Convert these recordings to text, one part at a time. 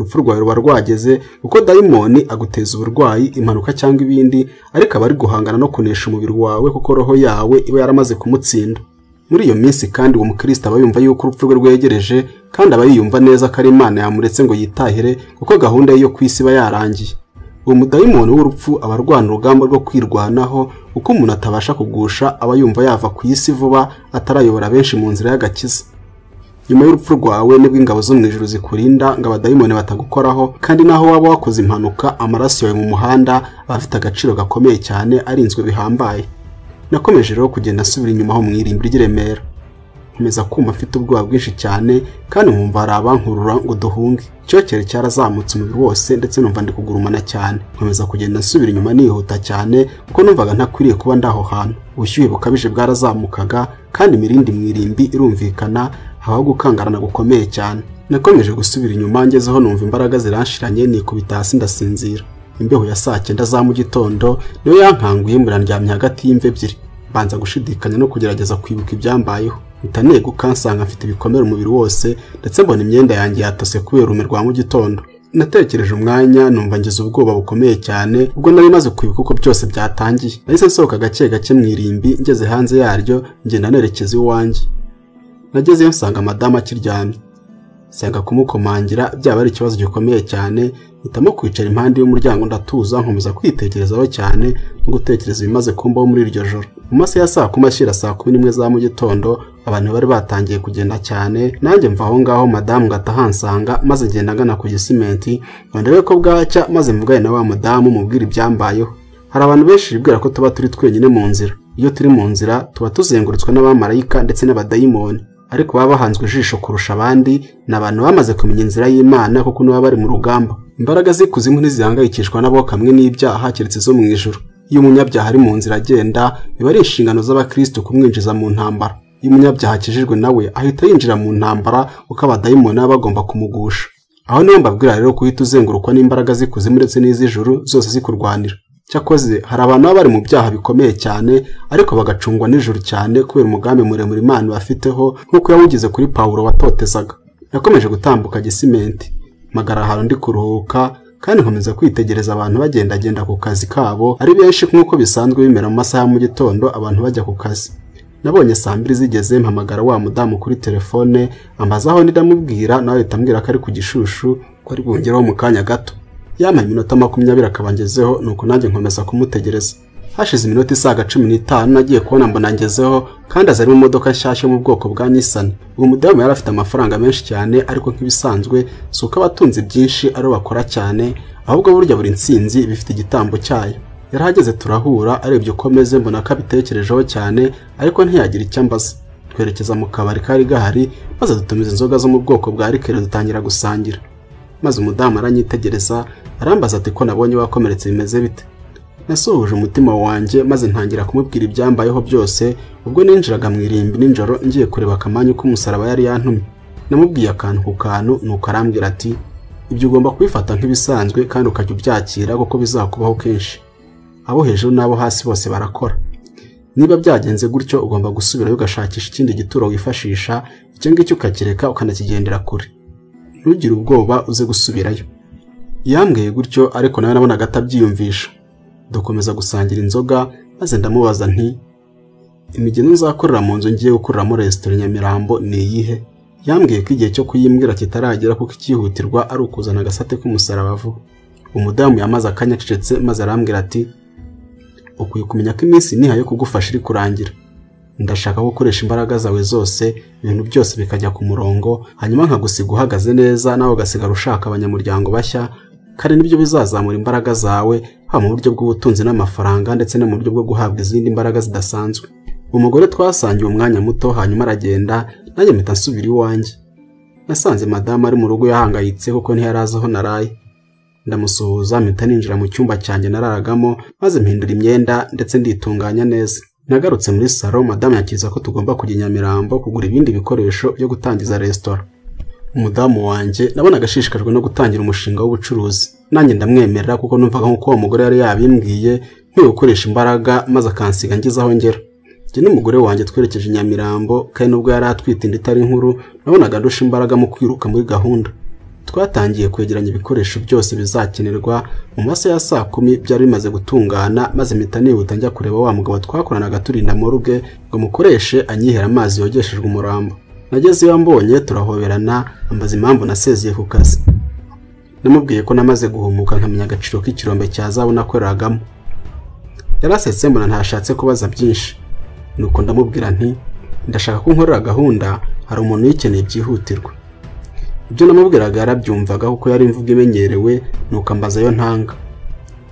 urupfu rwawe ruba rwageze kuko dayimoni aguteza uburwayi impanuka cyangwa ibindi ariko aba ari guhangana no kunesha umubiri wawe kuko roho yawe iba yaramaze kumutsinda. Muri iyo minsi kandi uwo mukristo aba yumva yuko urupfu rwe rwegereje kandi aba yiyumva neza ko ari imana yamuretse ngo yitahire kuko gahunda ye yo ku isi iba yarangiye. Uwo mudayimoni w'urupfu aba arwana urugamba rwo kwirwanaho uko umuntu atabasha kugusha aba yumva yava ku isi vuba atarayobora benshi mu nzira y'agakiza. Nyuma y'urupfu rwawe ni bwo ingabo zo mu ijuru zikurinda ngo abadayimoni batagukoraho kandi naho waba wakoze impanuka amaraso yawe mu muhanda aba afite agaciro gakomeye cyane arinzwe bihambaye. Nakomeje rero kugenda nsubira inyuma aho mu irimbi ry'i Remera. Nkomeza kumva mfite ubwoba bwinshi cyane kandi nkumva hari abankurura ngo duhunge. Icyokere cyarazamutse umubiri wose ndetse numva ndi kugurumana cyane. Nkomeza kugenda nsubira inyuma nihuta cyane kuko numvaga ntakwiriye kuba ndaho hantu. Ubushyuhe bukabije bwarazamukaga kandi imirindi mu irimbi irumvikana habaho gukangarana gukomeye cyane. Nakomeje gusubira inyuma ngezeho numva imbaraga ziranshiranye nikubita hasi ndasinzira. Imbeho ya saa cyenda za mu gitondo niyo yankanguye murandyamye hagati y'imva ebyiri. Mbanza gushidikanya no kugerageza kwibuka ibyambayeho. Mpita neguka nsanga mfite ibikomere umubiri wose ndetse mbona imyenda yanjye yatose kubera urume rwa mu gitondo. Natekereje umwanya numva ngize ubwoba bukomeye cyane ubwo nari maze kwibuka uko byose byatangiye. Nahise nsohoka gake gake mu irimbi ngeze hanze yaryo ngenda nerekeza iwanjye. Nagezeyo nsanga madamu akiryamye. Nsanga kumukomangira byaba ari ikibazo gikomeye cyane mpitamo kwicara impande y'umuryango ndatuza nkomeza kwitekerezaho cyane no gutekereza ibimaze kumbaho muri iryo joro. Mu masaha ya saa kumi ashyira saa kumi n'imwe za mu gitondo abantu bari batangiye kugenda cyane. Nanjye mva aho ngaho madamu ngata hansanga maze ngenda ngana ku gisimenti ngo ndebe ko bwacya maze mvugane na wa mudamu mubwira ibyambayeho. Hari abantu benshi bibwira ko tuba turi twenyine mu nzira. Iyo turi mu nzira tuba tuzengurutswe n'abamarayika ndetse n'abadayimoni. Ariko baba bahanzwe ijisho kurusha abandi ni abantu bamaze kumenya inzira y'imana kuko nibo bari mu rugamba. Imbaraga z'ikuzimu ntizihangayikishwa nabo kamwe n'ibyaha keretse zo mu ijuru. Iyo umunyabyaha ari mu nzira agenda biba ari inshingano z'abakristo kumwinjiza mu ntambara. Iyo umunyabyaha akijijwe nawe ahita yinjira mu ntambara kuko abadayimoni baba bagomba kumugusha. Aho ni ho mbabwira rero guhita uzengurukwa n'imbaraga z'ikuzimu ndetse n'iz'ijuru zose zikurwanira. Cyakoze hari abantu baba bari mu byaha bikomeye cyane ariko bagacungwa nijoro cyane kubera umugambi muremure imana bafiteho nk'uko yawugize kuri pawulo watotezaga. Yakomeje gutambuka gisimenti. Magara ahantu ndi kuruhuka kandi nkomeza kwitegereza abantu bagendagenda ku kazi kabo ari benshi nk'uko bisanzwe bimera mu masaha ya mu gitondo abantu bajya ku kazi. Nabonye saa mbiri zigeze mpamagara wa mudamu kuri telefone ambaza aho ndamubwira nawe ahita ambwira ko ari ku gishushu ko ari bwongereho mu kanya gato. Yampaye iminota makumyabiri akaba ngezeho nuko nanjye nkomeza kumutegereza. Hashize iminota isaga cumi n'itanu nagiye kubona mbona ngezeho kandi aza ari mu modoka nshyashya mu bwoko bwa nisani uwo mudamu yari afite amafaranga menshi cyane ariko nk'ibisanzwe si uko abatunzi byinshi ari bo bakora cyane ahubwo burya buri nsinzi bifite igitambo cyayo. Yari ahageze turahura arebye uko meze mbona ko abitekerejeho cyane ariko ntiyagira icyo ambaza. Twerekeza mu kabari kari gahari maze dutumiza inzoga zo mu bwoko bwa rikeri dutangira gusangira. Maze umudamu aranyitegereza arambaza ati ko nabonye wakomeretse bimeze bite? Nasuhuje umutima wanjye maze ntangira kumubwira ibyambayeho byose ubwo ninjiraga mu irimbi nijoro ngiye kureba akamanyu k'umusaraba yari yantumye. Namubwiye akantu ku kantu nuko arambwira ati ibyo ugomba kubifata nk'ibisanzwe kandi ukajya ubyakira kuko bizakubaho kenshi. Abo hejuru n'abo hasi bose barakora. Niba byagenze gutyo ugomba gusubirayo ugashakisha ikindi gituro wifashisha icyo ngicyo ukakireka ukanakigendera kure. Ntugire ubwoba uze gusubirayo. Yambwiye gutyo ariko nawe nabonaga atabyiyumvisha. Dukomeza gusangira inzoga maze ndamubaza nti imigeno nzakorera mu nzu ngiye gukoreramo resitora nyamirambo ni iyihe? Yambwiye ko igihe cyo kuyimbwira kitaragera kuko icyihutirwa ari ukuzana agasate k'umusaraba vuba. Umudamu yamaze akanya acecetse maze arambwira ati ukwiye kumenya ko iminsi niha yo kugufasha iri kurangira. Ndashaka gukoresha imbaraga zawe zose ibintu byose bikajya ku murongo hanyuma nkagusiga uhagaze neza nawe ugasigara ushaka abanyamuryango bashya kandi ni byo bizazamura imbaraga zawe haba mu buryo bw'ubutunzi n'amafaranga ndetse no mu buryo bwo guhabwa izindi mbaraga zidasanzwe. Umugore twasangiye umwanya muto hanyuma aragenda nanjye mpita nsubira iwanjye. Nasanze madamu ari mu rugo yahangayitse kuko ntiyari azi aho naraye. Ndamusuhuza mpita ninjira mu cyumba cyanjye nararagamo maze mpindura imyenda ndetse nditunganya neza. Nagarutse muri salo madamu yakiriza ko tugomba kujya i nyamirambo kugura ibindi bikoresho byo gutangiza resitora umudamu wanjye nabonaga ashishikajwe no gutangira umushinga w'ubucuruzi. Nanjye ndamwemerera kuko numvaga nk'uko uwo mugore yari yabimbwiye nkwiye gukoresha imbaraga maze akansiga ngeze aho ngera. Njye n'umugore wanjye twerekeje nyamirambo kandi nubwo yari atwite inda itari nkuru nabonaga ndusha imbaraga mu kwiruka muri gahunda. Twatangiye kwegeranya ibikoresho byose bizakenerwa mu masaha ya saa kumi byari bimaze gutungana maze mpita nihuta njya kureba wa mugabo twakoranaga turinda moruge ngo mukoreshe anyihera amazi yogeshejwe umurambo. Nageze iyo mbonye turahoberana ambaza impamvu nasezeye ku kazi. Namubwiye ko namaze guhumuka nkamenya agaciro k'ikirombe cya zabu nakoreragamo. Yarasetse mbona ntashatse kubaza byinshi. Nuko ndamubwira nti ndashaka ko nkorera gahunda hari umuntu uyikeneye byihutirwa. Ibyo namubwiraga yarabyumvaga kuko yari imvugo imenyerewe nuko ambaza yo ntanga.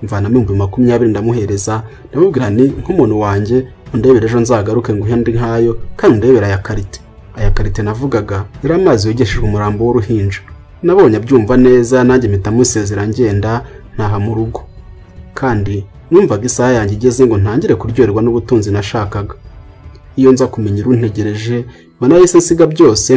Mvanamo ibihumbi makumyabiri ndamuhereza ndamubwira nti nk'umuntu wanjye undebere ejo nzagaruke ngo uhende nkayo kandi undebere aya karite. Aya karite navugaga yari amazi yogeshejwe umurambo w'uruhinja. Nabonye abyumva neza nanjye mpita musezera ngenda ntaha mu rugo. Kandi numvaga isaha yanjye igeze ngo ntangire kuryoherwa n'ubutunzi nashakaga. Iyo nza kumenya iruntegereje mba nahise nsiga byose